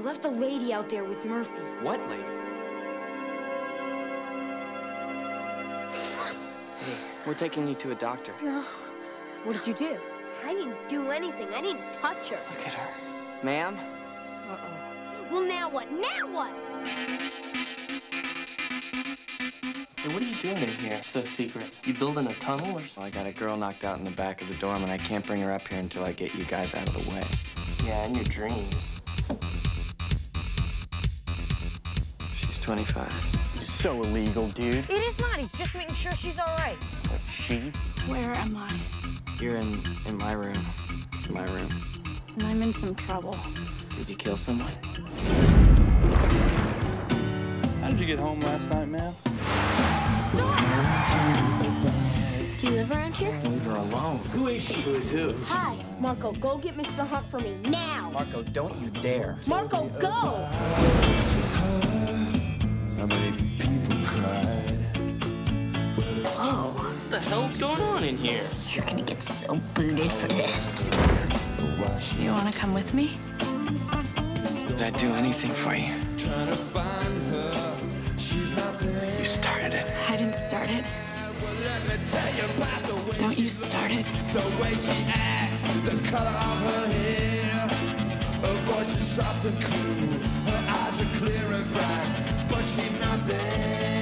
I left a lady out there with Murphy. What lady? Hey, we're taking you to a doctor. No. What did you do? I didn't do anything. I didn't touch her. Look at her. Ma'am? Uh-oh. Well, now what? Now what? Hey, what are you doing in here so secret? You building a tunnel or Well, something? I got a girl knocked out in the back of the dorm, and I can't bring her up here until I get you guys out of the way. Yeah, in your dreams. 25. You're so illegal, dude. It is not. He's just making sure she's all right. What, she? Where am I? You're in, in my room. It's my room. And I'm in some trouble. Did you kill someone? How did you get home last night, man? Do you live around here? Leave her alone. Who is she? Who is who? Hi. Marco, go get Mr. Hunt for me now. Marco, don't you dare. Marco, go! Oh, what the hell's going on in here? You're gonna get so booted for this. You want to come with me? Would I do anything for you? Trying to find her. She's not there. You started it. I didn't start it. Let you about the way Don't you start it. the way she acts, the color of her hair. Her voice is soft and cool. Her eyes are clear and bright, but she's not there.